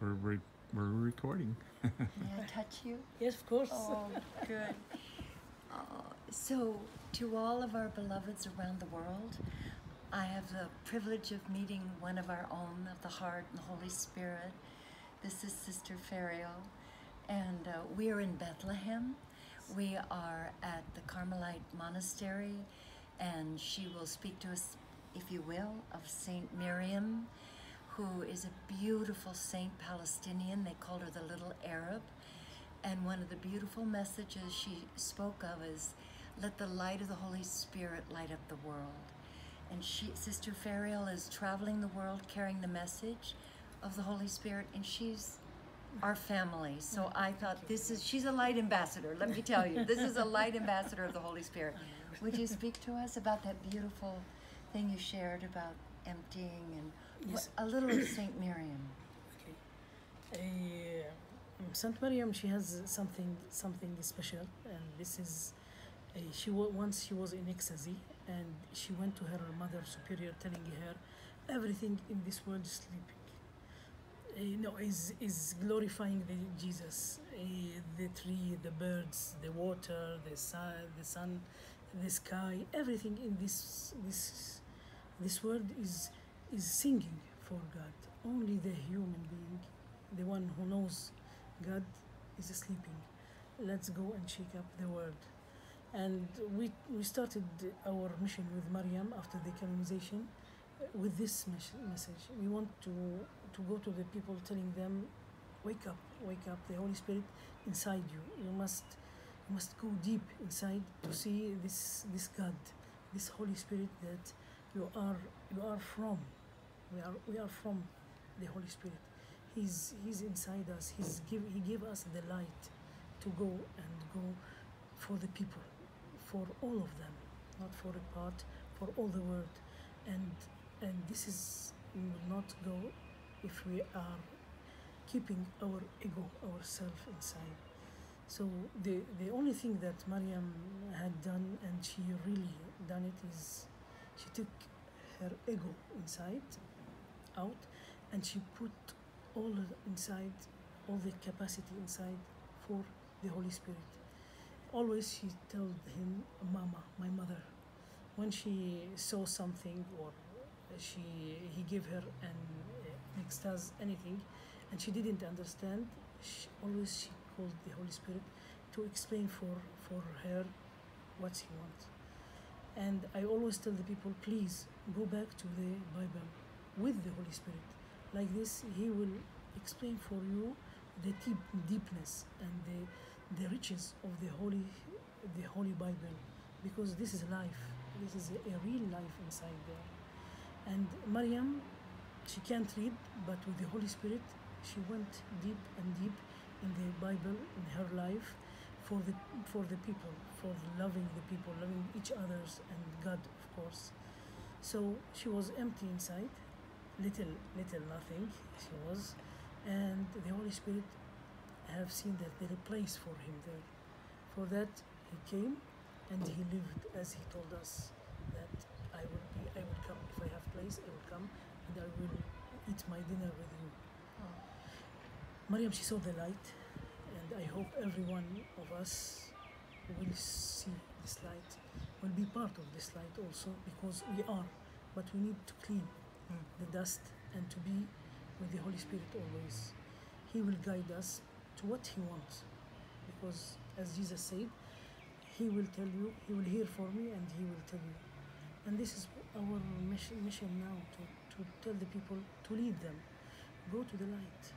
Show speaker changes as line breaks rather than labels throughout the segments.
We're re- we're recording.
May I touch you?
Yes, of course.
Oh, good. Uh, so, to all of our beloveds around the world, I have the privilege of meeting one of our own of the heart and the Holy Spirit. This is Sister Fariel, and uh, we are in Bethlehem. We are at the Carmelite Monastery, and she will speak to us, if you will, of Saint Miriam, who is a beautiful Saint Palestinian. They called her the Little Arab. And one of the beautiful messages she spoke of is, let the light of the Holy Spirit light up the world. And she, Sister Fariel is traveling the world carrying the message of the Holy Spirit, and she's our family. So mm-hmm. I thought this is, she's a light ambassador, let me tell you. This is a light ambassador of the Holy Spirit. Would you speak to us about that beautiful thing you shared about emptying and
Yes.
a little of St. Miriam?
Okay. Uh, Saint Mariam, she has something something special, and this is, uh, she once she was in ecstasy, and she went to her mother superior, telling her, everything in this world is sleeping. Uh, no, is is glorifying the Jesus, uh, the tree, the birds, the water, the sun, the sun, the sky, everything in this this this world is is singing for God. Only the human being, the one who knows God, is sleeping. Let's go and shake up the world. And we, we started our mission with Mariam after the canonization uh, with this mes- message. We want to, to go to the people telling them, wake up, wake up, the Holy Spirit inside you. You must, you must go deep inside to see this, this God, this Holy Spirit that you are, you are from. We are, we are from the Holy Spirit. He's, he's inside us. He's give, he gave us the light to go and go for the people, for all of them, not for a part, for all the world. And, and this is, we will not go if we are keeping our ego, ourself inside. So the, the only thing that Mariam had done, and she really done it, is she took her ego inside, out, and she put all inside, all the capacity inside for the Holy Spirit. Always she told him, Mama, my mother. When she saw something or she he gave her an uh, extase anything, and she didn't understand, she, always she called the Holy Spirit to explain for for her what she wants. And I always tell the people, please go back to the Bible with the Holy Spirit. Like this, He will explain for you the deep, deepness and the, the riches of the Holy, the Holy Bible, because this is life. This is a, real life inside there. And Mariam, she can't read, but with the Holy Spirit, she went deep and deep in the Bible in her life for the for the people, for loving the people, loving each others and God, of course. So she was empty inside, little little nothing she was, and the Holy Spirit have seen that there is a place for him there. For that he came and he lived as he told us that I will be I will come if I have place I will come and I will eat my dinner with you. Hmm. Mariam, she saw the light, and I hope every one of us will see this light, will be part of this light also, because we are, but we need to clean the dust and to be with the Holy Spirit always. He will guide us to what He wants, because as Jesus said, He will tell you, He will hear for me, and He will tell you. And this is our mission, mission now to, to tell the people to lead them. Go to the light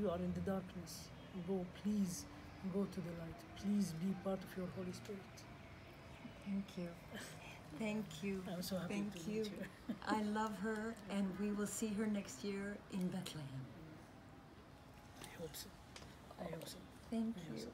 you are in the darkness. Go, please, go to the light. Please be part of your Holy Spirit.
Thank you. Thank you.
I'm so happy
Thank
to
you.
meet you.
I love her, and we will see her next year in Bethlehem.
I hope so. I hope so.
Thank
I
you.